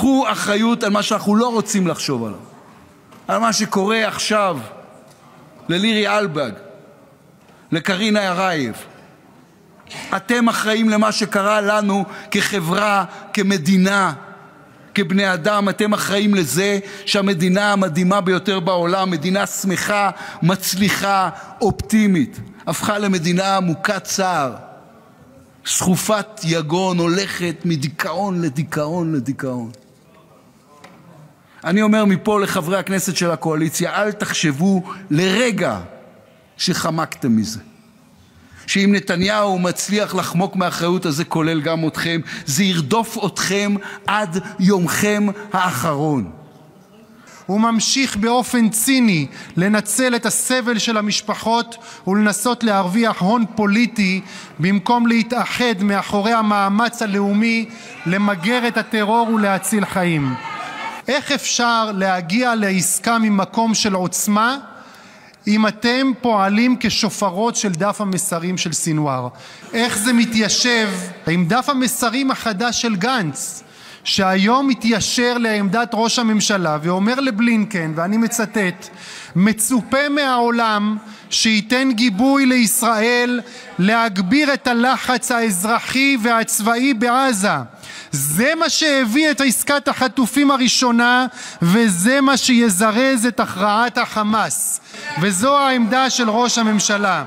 קחו אחריות על מה שאנחנו לא רוצים לחשוב עליו, על מה שקורה עכשיו ללירי אלבג, לקרינה ארייב. אתם אחראים למה שקרה לנו כחברה, כמדינה, כבני אדם. אתם אחראים לזה שהמדינה המדהימה ביותר בעולם, מדינה שמחה, מצליחה, אופטימית, הפכה למדינה מוכת צער, סחופת יגון, הולכת מדיכאון לדיכאון לדיכאון. אני אומר מפה לחברי הכנסת של הקואליציה, אל תחשבו לרגע שחמקתם מזה. שאם נתניהו מצליח לחמוק מהאחריות הזה כולל גם אתכם, זה ירדוף אתכם עד יומכם האחרון. הוא ממשיך באופן ציני לנצל את הסבל של המשפחות ולנסות להרוויח הון פוליטי במקום להתאחד מאחורי המאמץ הלאומי למגר את הטרור ולהציל חיים. איך אפשר להגיע לעסקה ממקום של עוצמה אם אתם פועלים כשופרות של דף המסרים של סנוואר? איך זה מתיישב עם דף המסרים החדש של גנץ, שהיום מתיישר לעמדת ראש הממשלה ואומר לבלינקן, ואני מצטט: מצופה מהעולם שייתן גיבוי לישראל להגביר את הלחץ האזרחי והצבאי בעזה. זה מה שהביא את עסקת החטופים הראשונה וזה מה שיזרז את הכרעת החמאס וזו העמדה של ראש הממשלה.